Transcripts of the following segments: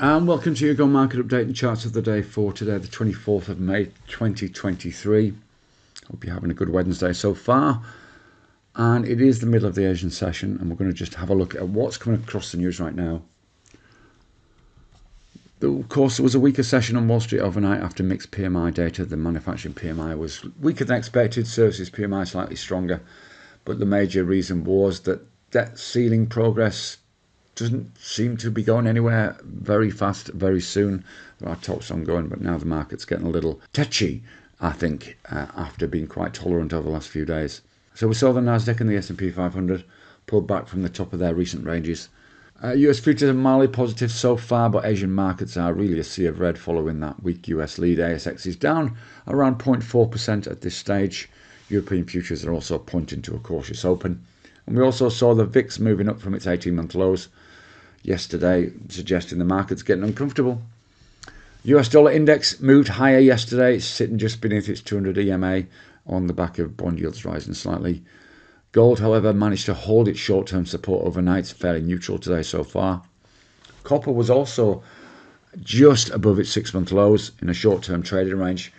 And welcome to your Go Market Update and Charts of the Day for today, the 24th of May 2023. Hope you're having a good Wednesday so far. And it is the middle of the Asian session, and we're going to just have a look at what's coming across the news right now. Of course, there was a weaker session on Wall Street overnight after mixed PMI data. The manufacturing PMI was weaker than expected, services PMI slightly stronger. But the major reason was that debt ceiling progress doesn't seem to be going anywhere very fast, very soon. There are talks ongoing, but now the market's getting a little touchy, I think, uh, after being quite tolerant over the last few days. So we saw the Nasdaq and the S&P 500 pulled back from the top of their recent ranges. Uh, US futures are mildly positive so far, but Asian markets are really a sea of red following that weak US lead. ASX is down around 0.4% at this stage. European futures are also pointing to a cautious open. And we also saw the VIX moving up from its 18 month lows yesterday, suggesting the market's getting uncomfortable. US dollar index moved higher yesterday, sitting just beneath its 200 EMA on the back of bond yields rising slightly. Gold, however, managed to hold its short term support overnight, it's fairly neutral today so far. Copper was also just above its six month lows in a short term trading range.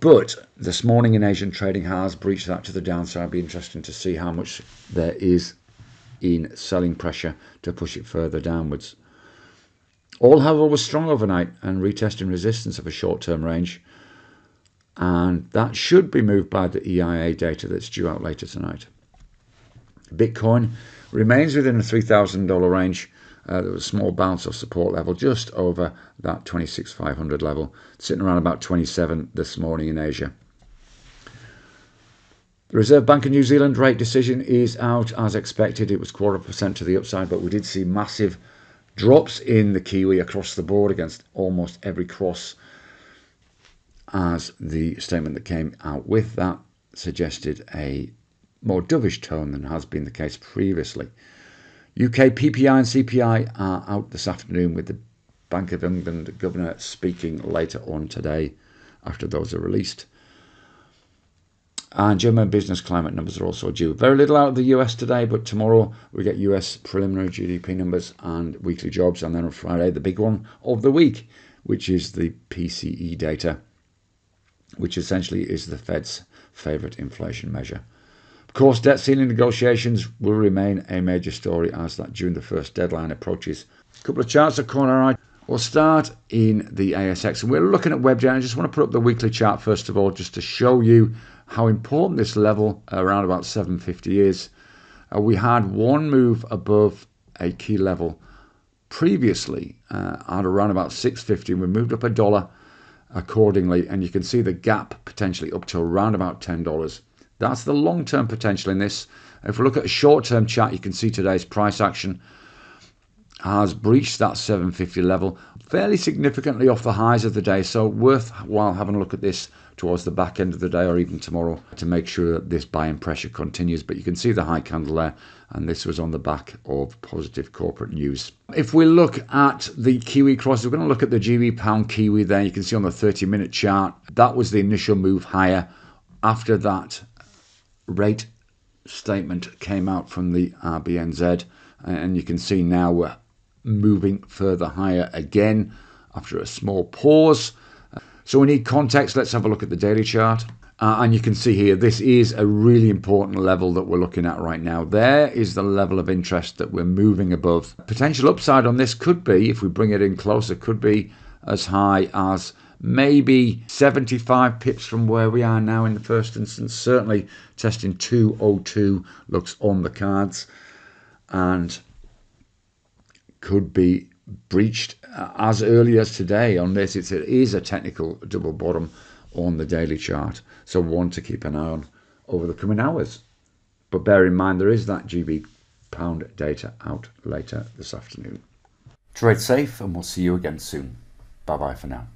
But this morning in Asian trading has breached that to the downside. It'll be interesting to see how much there is in selling pressure to push it further downwards. Oil, however, was strong overnight and retesting resistance of a short term range. And that should be moved by the EIA data that's due out later tonight. Bitcoin remains within the $3,000 range. Uh, there was a small bounce of support level just over that 26,500 level, sitting around about 27 this morning in Asia. The Reserve Bank of New Zealand rate decision is out as expected. It was quarter percent to the upside, but we did see massive drops in the Kiwi across the board against almost every cross as the statement that came out with that suggested a more dovish tone than has been the case previously. UK PPI and CPI are out this afternoon with the Bank of England governor speaking later on today after those are released. And German business climate numbers are also due. Very little out of the US today, but tomorrow we get US preliminary GDP numbers and weekly jobs. And then on Friday, the big one of the week, which is the PCE data, which essentially is the Fed's favourite inflation measure. Of course, debt ceiling negotiations will remain a major story as that June the 1st deadline approaches. A couple of charts at corner eye. We'll start in the ASX. And we're looking at Webjet. I just want to put up the weekly chart first of all, just to show you how important this level around about 750 is. Uh, we had one move above a key level previously uh, at around about 650. We moved up a dollar accordingly, and you can see the gap potentially up to around about $10. That's the long term potential in this. If we look at a short term chart, you can see today's price action has breached that 750 level fairly significantly off the highs of the day. So worthwhile having a look at this towards the back end of the day or even tomorrow to make sure that this buying pressure continues. But you can see the high candle there, and this was on the back of positive corporate news. If we look at the Kiwi cross, we're going to look at the GB pound Kiwi there. You can see on the 30 minute chart that was the initial move higher. After that, rate statement came out from the RBNZ, and you can see now we're moving further higher again after a small pause. So we need context. Let's have a look at the daily chart. Uh, and you can see here, this is a really important level that we're looking at right now. There is the level of interest that we're moving above. Potential upside on this could be, if we bring it in closer, could be as high as maybe 75 pips from where we are now in the first instance. Certainly testing 202 looks on the cards and could be breached uh, as early as today unless. It is a technical double bottom on the daily chart, so one to keep an eye on over the coming hours. But bear in mind there is that GB pound data out later this afternoon. Trade safe, and we'll see you again soon. Bye bye for now.